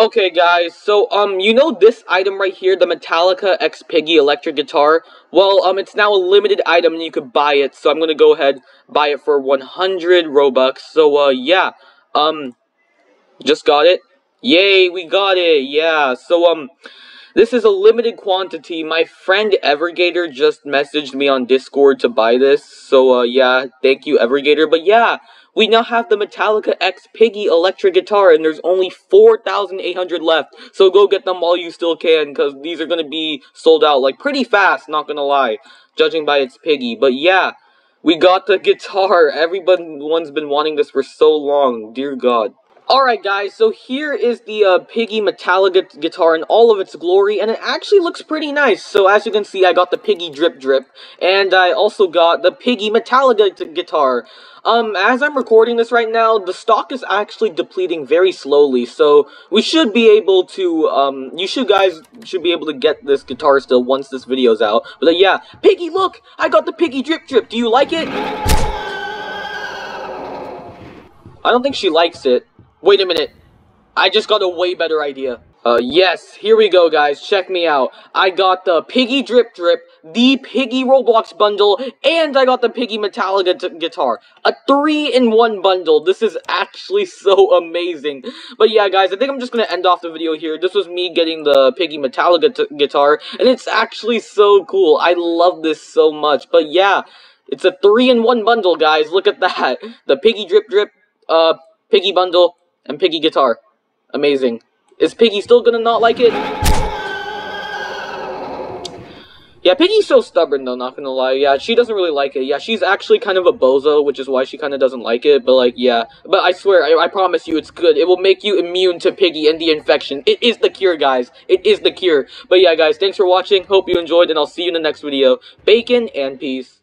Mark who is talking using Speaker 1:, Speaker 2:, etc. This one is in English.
Speaker 1: Okay, guys, so, um, you know this item right here, the Metallica X Piggy electric guitar? Well, um, it's now a limited item and you could buy it, so I'm gonna go ahead, buy it for 100 Robux, so, uh, yeah, um, just got it. Yay, we got it, yeah, so, um, this is a limited quantity. My friend Evergator just messaged me on Discord to buy this, so, uh, yeah, thank you, Evergator, but yeah, we now have the Metallica X Piggy electric guitar, and there's only 4,800 left. So go get them while you still can, because these are going to be sold out, like, pretty fast, not going to lie, judging by its Piggy. But yeah, we got the guitar. Everyone's been wanting this for so long, dear God. Alright guys, so here is the uh, Piggy Metallica guitar in all of its glory, and it actually looks pretty nice. So as you can see, I got the Piggy Drip Drip, and I also got the Piggy Metallica guitar. Um, as I'm recording this right now, the stock is actually depleting very slowly, so we should be able to, um, you should guys should be able to get this guitar still once this video's out. But uh, yeah, Piggy, look! I got the Piggy Drip Drip, do you like it? I don't think she likes it. Wait a minute. I just got a way better idea. Uh, yes, here we go, guys. Check me out. I got the Piggy Drip Drip, the Piggy Roblox bundle, and I got the Piggy Metallica guitar. A three-in-one bundle. This is actually so amazing. But yeah, guys, I think I'm just gonna end off the video here. This was me getting the Piggy Metallica guitar, and it's actually so cool. I love this so much. But yeah, it's a three-in-one bundle, guys. Look at that. The Piggy Drip Drip, uh, Piggy bundle, and Piggy guitar. Amazing. Is Piggy still gonna not like it? Yeah, Piggy's so stubborn though, not gonna lie. Yeah, she doesn't really like it. Yeah, she's actually kind of a bozo, which is why she kind of doesn't like it. But like, yeah. But I swear, I, I promise you, it's good. It will make you immune to Piggy and the infection. It is the cure, guys. It is the cure. But yeah, guys, thanks for watching. Hope you enjoyed, and I'll see you in the next video. Bacon and peace.